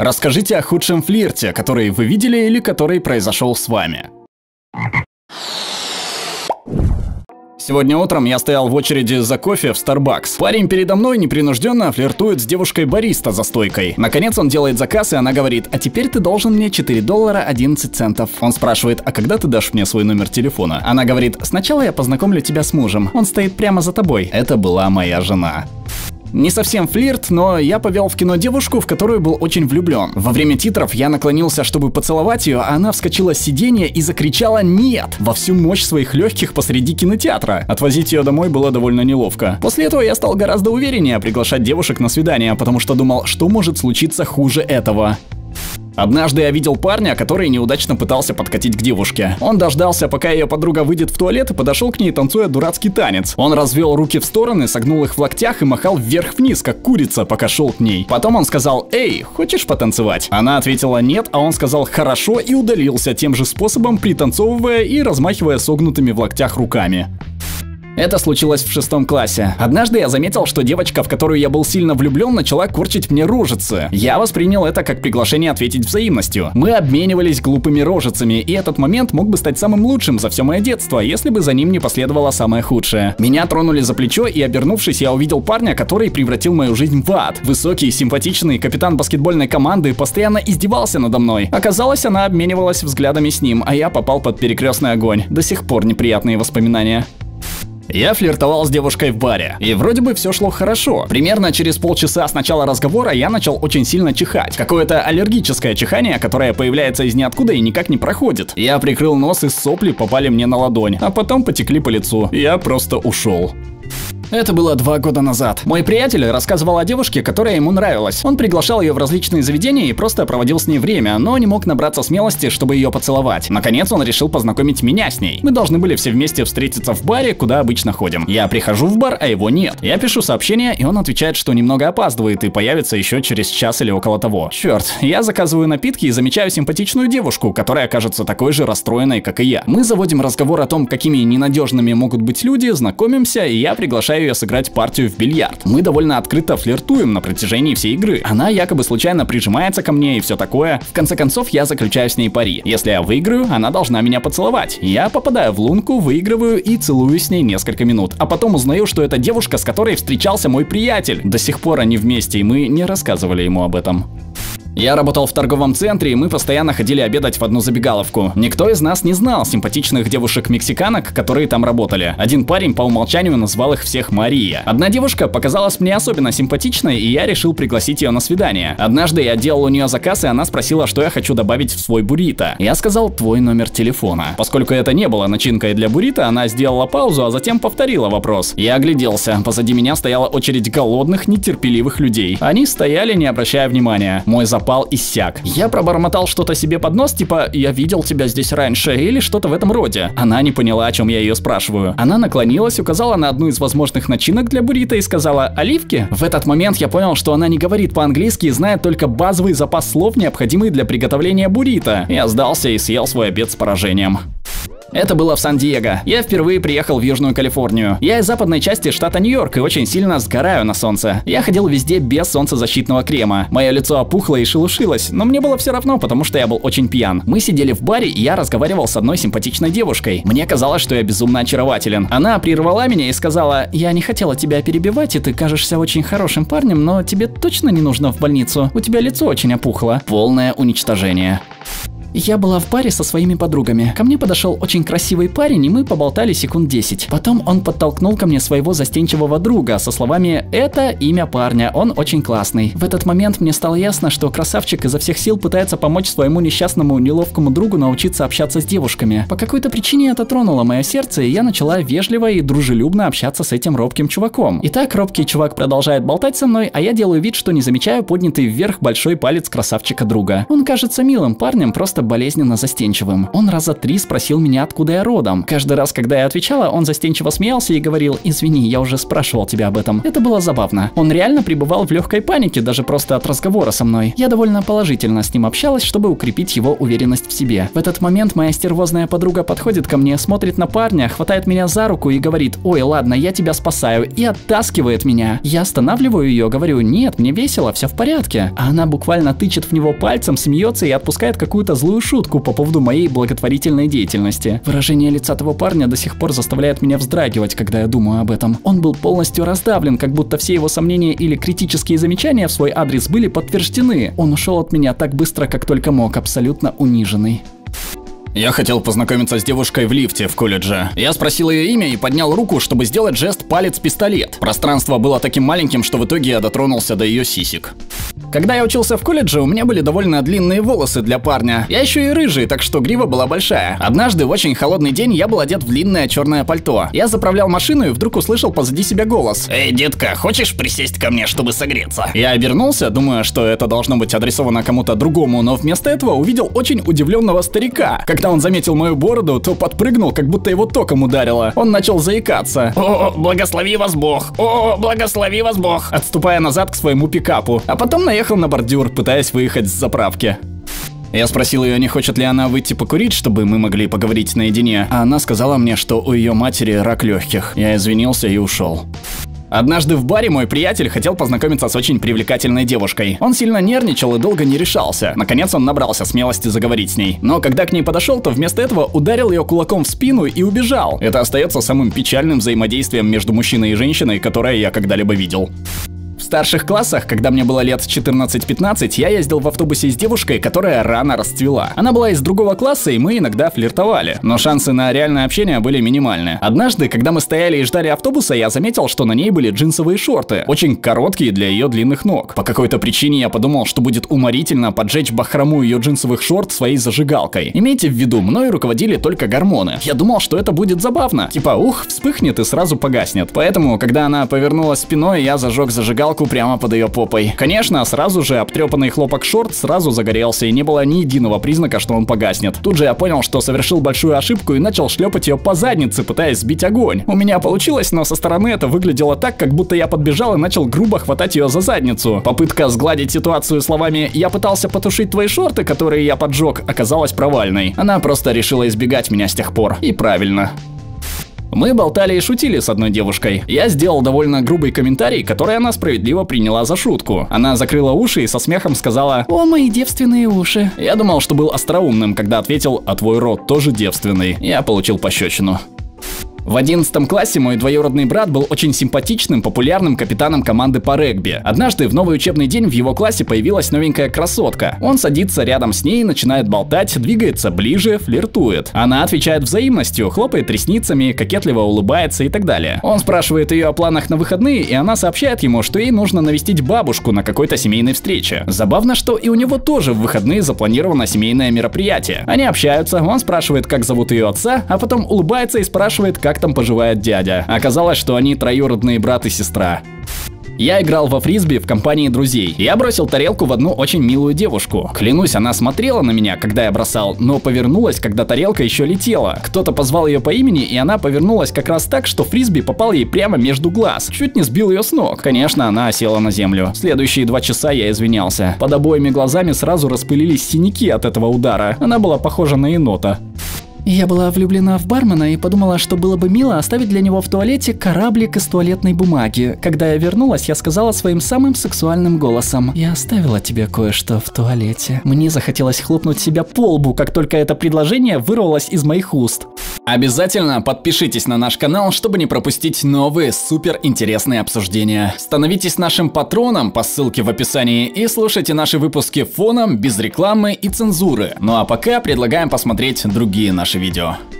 Расскажите о худшем флирте, который вы видели или который произошел с вами. Сегодня утром я стоял в очереди за кофе в Starbucks. Парень передо мной непринужденно флиртует с девушкой-бариста за стойкой. Наконец он делает заказ, и она говорит, а теперь ты должен мне 4 доллара 11 центов. Он спрашивает, а когда ты дашь мне свой номер телефона? Она говорит, сначала я познакомлю тебя с мужем. Он стоит прямо за тобой. Это была моя жена. Не совсем флирт, но я повел в кино девушку, в которую был очень влюблен. Во время титров я наклонился, чтобы поцеловать ее, а она вскочила с сиденья и закричала «нет» во всю мощь своих легких посреди кинотеатра. Отвозить ее домой было довольно неловко. После этого я стал гораздо увереннее приглашать девушек на свидание, потому что думал, что может случиться хуже этого. Однажды я видел парня, который неудачно пытался подкатить к девушке. Он дождался, пока ее подруга выйдет в туалет и подошел к ней, танцуя дурацкий танец. Он развел руки в стороны, согнул их в локтях и махал вверх-вниз, как курица, пока шел к ней. Потом он сказал «Эй, хочешь потанцевать?» Она ответила «Нет», а он сказал «Хорошо» и удалился тем же способом, пританцовывая и размахивая согнутыми в локтях руками. Это случилось в шестом классе. Однажды я заметил, что девочка, в которую я был сильно влюблен, начала корчить мне рожицы. Я воспринял это как приглашение ответить взаимностью. Мы обменивались глупыми рожицами, и этот момент мог бы стать самым лучшим за все мое детство, если бы за ним не последовало самое худшее. Меня тронули за плечо, и обернувшись, я увидел парня, который превратил мою жизнь в ад. Высокий, симпатичный капитан баскетбольной команды постоянно издевался надо мной. Оказалось, она обменивалась взглядами с ним, а я попал под перекрестный огонь. До сих пор неприятные воспоминания. Я флиртовал с девушкой в баре, и вроде бы все шло хорошо. Примерно через полчаса с начала разговора я начал очень сильно чихать. Какое-то аллергическое чихание, которое появляется из ниоткуда и никак не проходит. Я прикрыл нос, и сопли попали мне на ладонь, а потом потекли по лицу. Я просто ушел. Это было два года назад. Мой приятель рассказывал о девушке, которая ему нравилась. Он приглашал ее в различные заведения и просто проводил с ней время, но не мог набраться смелости, чтобы ее поцеловать. Наконец он решил познакомить меня с ней. Мы должны были все вместе встретиться в баре, куда обычно ходим. Я прихожу в бар, а его нет. Я пишу сообщение, и он отвечает, что немного опаздывает и появится еще через час или около того. Черт, я заказываю напитки и замечаю симпатичную девушку, которая кажется такой же расстроенной, как и я. Мы заводим разговор о том, какими ненадежными могут быть люди, знакомимся, и я приглашаю предлагаю ее сыграть партию в бильярд. Мы довольно открыто флиртуем на протяжении всей игры. Она якобы случайно прижимается ко мне и все такое. В конце концов, я заключаю с ней пари. Если я выиграю, она должна меня поцеловать. Я попадаю в лунку, выигрываю и целую с ней несколько минут. А потом узнаю, что это девушка, с которой встречался мой приятель. До сих пор они вместе, и мы не рассказывали ему об этом. Я работал в торговом центре, и мы постоянно ходили обедать в одну забегаловку. Никто из нас не знал симпатичных девушек-мексиканок, которые там работали. Один парень по умолчанию назвал их всех Мария. Одна девушка показалась мне особенно симпатичной, и я решил пригласить ее на свидание. Однажды я делал у нее заказ, и она спросила, что я хочу добавить в свой буррито. Я сказал твой номер телефона. Поскольку это не было начинкой для буррито, она сделала паузу, а затем повторила вопрос. Я огляделся. Позади меня стояла очередь голодных, нетерпеливых людей. Они стояли, не обращая внимания. Мой запас запал иссяк. Я пробормотал что-то себе под нос, типа «я видел тебя здесь раньше» или что-то в этом роде. Она не поняла, о чем я ее спрашиваю. Она наклонилась, указала на одну из возможных начинок для буррито и сказала «оливки?». В этот момент я понял, что она не говорит по-английски и знает только базовый запас слов, необходимый для приготовления буррито. Я сдался и съел свой обед с поражением. Это было в Сан-Диего. Я впервые приехал в Южную Калифорнию. Я из западной части штата Нью-Йорк и очень сильно сгораю на солнце. Я ходил везде без солнцезащитного крема. Мое лицо опухло и шелушилось, но мне было все равно, потому что я был очень пьян. Мы сидели в баре, и я разговаривал с одной симпатичной девушкой. Мне казалось, что я безумно очарователен. Она прервала меня и сказала, я не хотела тебя перебивать, и ты кажешься очень хорошим парнем, но тебе точно не нужно в больницу. У тебя лицо очень опухло. Полное уничтожение. Я была в баре со своими подругами. Ко мне подошел очень красивый парень, и мы поболтали секунд 10. Потом он подтолкнул ко мне своего застенчивого друга со словами «Это имя парня, он очень классный». В этот момент мне стало ясно, что красавчик изо всех сил пытается помочь своему несчастному неловкому другу научиться общаться с девушками. По какой-то причине это тронуло мое сердце, и я начала вежливо и дружелюбно общаться с этим робким чуваком. Итак, робкий чувак продолжает болтать со мной, а я делаю вид, что не замечаю поднятый вверх большой палец красавчика друга. Он кажется милым парнем, просто просто болезненно застенчивым. Он раза три спросил меня, откуда я родом. Каждый раз, когда я отвечала, он застенчиво смеялся и говорил, извини, я уже спрашивал тебя об этом. Это было забавно. Он реально пребывал в легкой панике, даже просто от разговора со мной. Я довольно положительно с ним общалась, чтобы укрепить его уверенность в себе. В этот момент моя стервозная подруга подходит ко мне, смотрит на парня, хватает меня за руку и говорит, ой, ладно, я тебя спасаю, и оттаскивает меня. Я останавливаю ее, говорю, нет, мне весело, все в порядке. А она буквально тычет в него пальцем, смеется и отпускает какую-то злую шутку по поводу моей благотворительной деятельности. Выражение лица того парня до сих пор заставляет меня вздрагивать, когда я думаю об этом. Он был полностью раздавлен, как будто все его сомнения или критические замечания в свой адрес были подтверждены. Он ушел от меня так быстро, как только мог, абсолютно униженный. Я хотел познакомиться с девушкой в лифте в колледже. Я спросил ее имя и поднял руку, чтобы сделать жест палец-пистолет. Пространство было таким маленьким, что в итоге я дотронулся до ее сисек. Когда я учился в колледже, у меня были довольно длинные волосы для парня. Я еще и рыжий, так что грива была большая. Однажды в очень холодный день я был одет в длинное черное пальто. Я заправлял машину и вдруг услышал позади себя голос. «Эй, детка, хочешь присесть ко мне, чтобы согреться?» Я обернулся, думая, что это должно быть адресовано кому-то другому, но вместо этого увидел очень удивленного старика. Когда он заметил мою бороду, то подпрыгнул, как будто его током ударило. Он начал заикаться. «О, благослови вас Бог! О, благослови вас Бог!» Отступая назад к своему пикапу. А потом наехал на бордюр, пытаясь выехать с заправки. Я спросил ее, не хочет ли она выйти покурить, чтобы мы могли поговорить наедине, а она сказала мне, что у ее матери рак легких. Я извинился и ушел. Однажды в баре мой приятель хотел познакомиться с очень привлекательной девушкой. Он сильно нервничал и долго не решался. Наконец он набрался смелости заговорить с ней. Но когда к ней подошел, то вместо этого ударил ее кулаком в спину и убежал. Это остается самым печальным взаимодействием между мужчиной и женщиной, которое я когда-либо видел. Старших классах, когда мне было лет 14-15, я ездил в автобусе с девушкой, которая рано расцвела. Она была из другого класса, и мы иногда флиртовали. Но шансы на реальное общение были минимальны. Однажды, когда мы стояли и ждали автобуса, я заметил, что на ней были джинсовые шорты, очень короткие для ее длинных ног. По какой-то причине я подумал, что будет уморительно поджечь бахрому ее джинсовых шорт своей зажигалкой. Имейте в виду, мной руководили только гормоны. Я думал, что это будет забавно. Типа, ух, вспыхнет и сразу погаснет. Поэтому, когда она повернулась спиной, я зажег зажигалку зажигалку прямо под ее попой. Конечно, сразу же обтрепанный хлопок шорт сразу загорелся, и не было ни единого признака, что он погаснет. Тут же я понял, что совершил большую ошибку и начал шлепать ее по заднице, пытаясь сбить огонь. У меня получилось, но со стороны это выглядело так, как будто я подбежал и начал грубо хватать ее за задницу. Попытка сгладить ситуацию словами «я пытался потушить твои шорты, которые я поджег», оказалась провальной. Она просто решила избегать меня с тех пор. И правильно. Мы болтали и шутили с одной девушкой. Я сделал довольно грубый комментарий, который она справедливо приняла за шутку. Она закрыла уши и со смехом сказала «О, мои девственные уши». Я думал, что был остроумным, когда ответил «А твой рот тоже девственный». Я получил пощечину. В 11 классе мой двоюродный брат был очень симпатичным, популярным капитаном команды по регби. Однажды в новый учебный день в его классе появилась новенькая красотка. Он садится рядом с ней, начинает болтать, двигается ближе, флиртует. Она отвечает взаимностью, хлопает ресницами, кокетливо улыбается и так далее. Он спрашивает ее о планах на выходные, и она сообщает ему, что ей нужно навестить бабушку на какой-то семейной встрече. Забавно, что и у него тоже в выходные запланировано семейное мероприятие. Они общаются, он спрашивает, как зовут ее отца, а потом улыбается и спрашивает, как там поживает дядя. Оказалось, что они троюродные брат и сестра. Я играл во фрисби в компании друзей. Я бросил тарелку в одну очень милую девушку. Клянусь, она смотрела на меня, когда я бросал, но повернулась, когда тарелка еще летела. Кто-то позвал ее по имени, и она повернулась как раз так, что фрисби попал ей прямо между глаз. Чуть не сбил ее с ног. Конечно, она села на землю. Следующие два часа я извинялся. Под обоими глазами сразу распылились синяки от этого удара. Она была похожа на енота. Я была влюблена в бармена и подумала, что было бы мило оставить для него в туалете кораблик из туалетной бумаги. Когда я вернулась, я сказала своим самым сексуальным голосом. «Я оставила тебе кое-что в туалете». Мне захотелось хлопнуть себя по лбу, как только это предложение вырвалось из моих уст. Обязательно подпишитесь на наш канал, чтобы не пропустить новые супер интересные обсуждения. Становитесь нашим патроном по ссылке в описании и слушайте наши выпуски фоном, без рекламы и цензуры. Ну а пока предлагаем посмотреть другие наши видео.